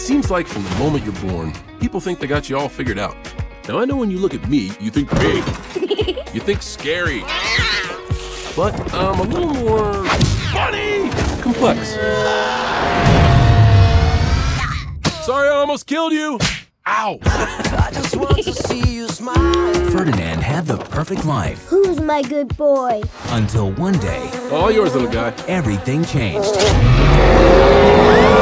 It seems like from the moment you're born, people think they got you all figured out. Now, I know when you look at me, you think big. you think scary. But I'm a little more funny, complex. Sorry, I almost killed you. Ow. I just want to see you smile. Ferdinand had the perfect life Who's my good boy? until one day All yours, little guy. everything changed.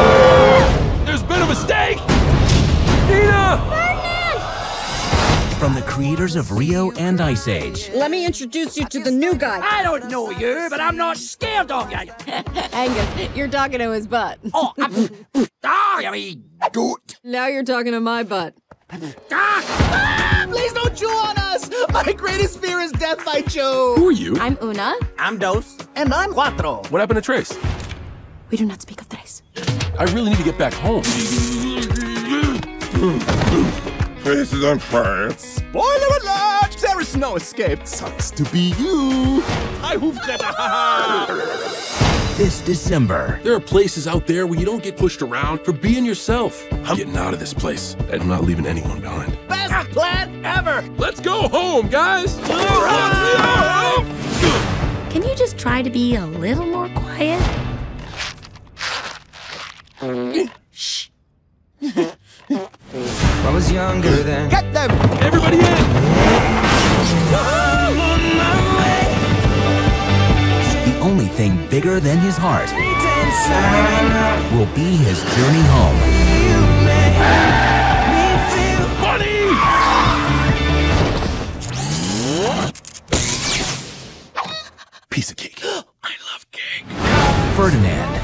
From the creators of Rio and Ice Age, Let me introduce you to the new guy. I don't know you, but I'm not scared of you. Angus, you're talking to his butt. Oh, I'm, ah, you mean goat. Now you're talking to my butt. Ah, Please don't chew on us! My greatest fear is death by Joe. Who are you? I'm Una. I'm Dos. And I'm Cuatro. What happened to Tres? We do not speak of Tres. I really need to get back home. Places on fire. Spoiler alert! There is no escape. Sucks to be you. I hoofed this December, There are places out there where you don't get pushed around for being yourself. I'm getting out of this place. and I'm not leaving anyone behind. Best plan ever. Let's go home, guys! Can you just try to be a little more quiet? Eh, Shh. I was younger then. Get them! Everybody in! the only thing bigger than his heart will be his journey home. Piece of cake. I love cake. Ferdinand